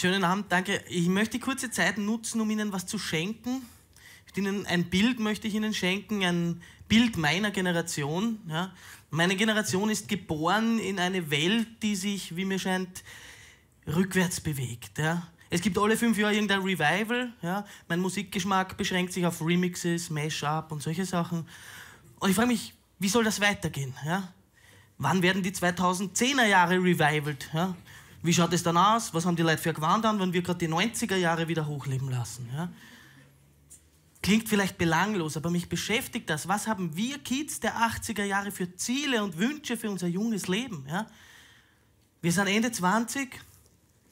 Schönen Abend, danke. Ich möchte die kurze Zeit nutzen, um Ihnen was zu schenken. Ihnen ein Bild möchte ich Ihnen schenken, ein Bild meiner Generation. Ja. Meine Generation ist geboren in eine Welt, die sich, wie mir scheint, rückwärts bewegt. Ja. Es gibt alle fünf Jahre irgendein Revival. Ja. Mein Musikgeschmack beschränkt sich auf Remixes, Mash-up und solche Sachen. Und ich frage mich, wie soll das weitergehen? Wann werden die 2010er Jahre revivalt? Wie schaut es dann aus? Was haben die Leute für Gewand an, wenn wir gerade die 90er Jahre wieder hochleben lassen? Ja? Klingt vielleicht belanglos, aber mich beschäftigt das. Was haben wir Kids der 80er Jahre für Ziele und Wünsche für unser junges Leben? Ja? Wir sind Ende 20,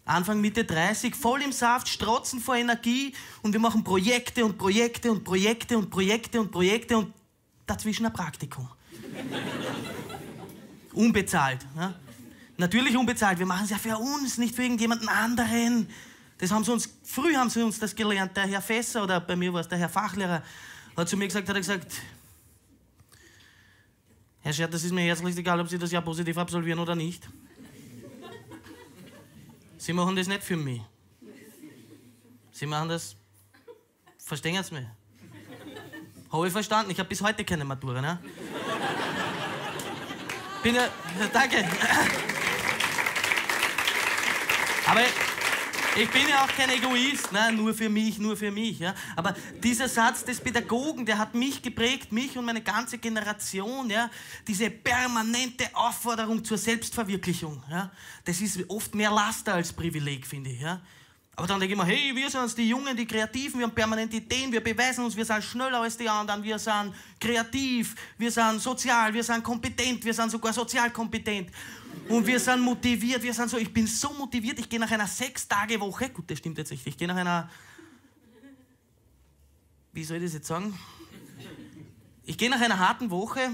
Anfang Mitte 30, voll im Saft, strotzen vor Energie und wir machen Projekte und Projekte und Projekte und Projekte und Projekte und dazwischen ein Praktikum. unbezahlt. Ja? Natürlich unbezahlt. Wir machen es ja für uns, nicht für irgendjemanden anderen. Das haben sie uns, früh haben sie uns das gelernt. Der Herr Fässer oder bei mir war es der Herr Fachlehrer, hat zu mir gesagt, hat er gesagt, Herr Schert, das ist mir herzlich egal, ob Sie das Jahr positiv absolvieren oder nicht. Sie machen das nicht für mich. Sie machen das, verstehen Sie mich? Habe ich verstanden, ich habe bis heute keine Matura, ne? Bin ja, danke. Aber ich bin ja auch kein Egoist, ne? nur für mich, nur für mich. Ja? Aber dieser Satz des Pädagogen, der hat mich geprägt, mich und meine ganze Generation. Ja? Diese permanente Aufforderung zur Selbstverwirklichung. Ja? Das ist oft mehr Laster als Privileg, finde ich. Ja? Aber dann denke ich mir, hey, wir sind die Jungen, die Kreativen, wir haben permanent Ideen, wir beweisen uns, wir sind schneller als die anderen, wir sind kreativ, wir sind sozial, wir sind kompetent, wir sind sogar sozial kompetent. Und wir sind motiviert, wir sind so, ich bin so motiviert, ich gehe nach einer Sechs-Tage-Woche, gut, das stimmt jetzt nicht, ich gehe nach einer, wie soll ich das jetzt sagen? Ich gehe nach einer harten Woche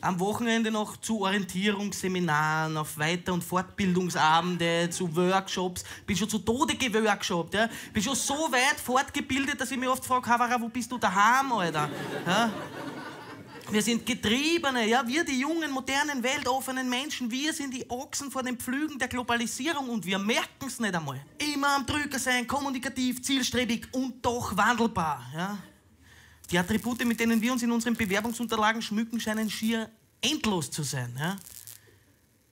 am Wochenende noch zu Orientierungsseminaren, auf Weiter- und Fortbildungsabende, zu Workshops. Bin schon zu Tode geworkshopt. Ja. Bin schon so weit fortgebildet, dass ich mich oft frage, Havara, wo bist du daheim, Alter? Ja. Wir sind Getriebene, ja, wir die jungen, modernen, weltoffenen Menschen, wir sind die Ochsen vor den Pflügen der Globalisierung und wir merken es nicht einmal. Immer am Drücker sein, kommunikativ, zielstrebig und doch wandelbar. Ja. Die Attribute, mit denen wir uns in unseren Bewerbungsunterlagen schmücken, scheinen schier endlos zu sein. Ja?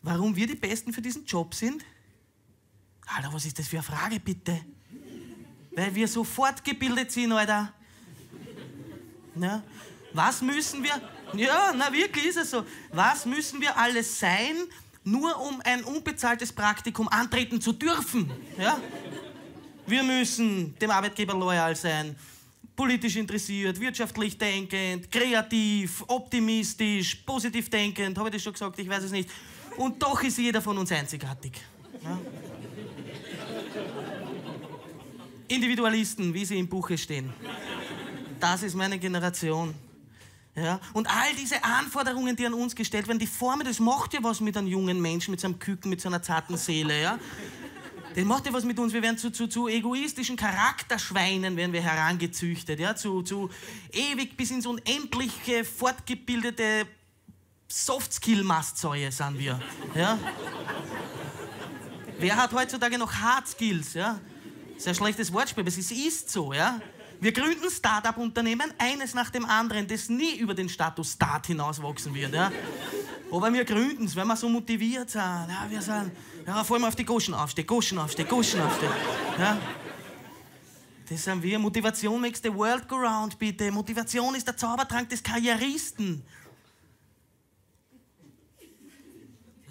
Warum wir die Besten für diesen Job sind? Alter, was ist das für eine Frage, bitte? Weil wir so fortgebildet sind, Alter. Ja? Was müssen wir, ja, na wirklich ist es so, was müssen wir alles sein, nur um ein unbezahltes Praktikum antreten zu dürfen? Ja? Wir müssen dem Arbeitgeber loyal sein, politisch interessiert, wirtschaftlich denkend, kreativ, optimistisch, positiv denkend, habe ich das schon gesagt, ich weiß es nicht. Und doch ist jeder von uns einzigartig. Ja? Individualisten, wie sie im Buche stehen. Das ist meine Generation. Ja? Und all diese Anforderungen, die an uns gestellt werden, die Formen, das macht ja was mit einem jungen Menschen, mit seinem Küken, mit seiner zarten Seele. Ja? Das macht ja was mit uns. Wir werden zu, zu, zu egoistischen Charakterschweinen werden wir herangezüchtet. Ja? Zu, zu ewig bis ins Unendliche fortgebildete Soft-Skill-Mastsäue sind wir. Ja? Wer hat heutzutage noch Hard Skills? Ja? Sehr schlechtes Wortspiel, aber es ist so. Ja? Wir gründen Start-up-Unternehmen, eines nach dem anderen, das nie über den Status Start hinauswachsen wird. Ja? Aber wir gründen es, weil wir so motiviert sind. Ja, wir sind ja, vor allem auf die Goschen aufstehen, Goschen aufstehen, Goschen aufstehen. Ja. Das sind wir. Motivation makes the world go round, bitte. Motivation ist der Zaubertrank des Karrieristen.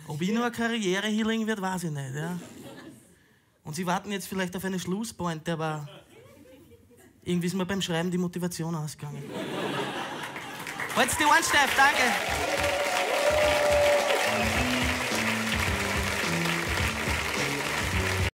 Ob ich nur ein Karrierehealing wird, weiß ich nicht. Ja. Und Sie warten jetzt vielleicht auf eine Schlusspointe, aber irgendwie ist mir beim Schreiben die Motivation ausgegangen. Jetzt die Ohren steif, danke.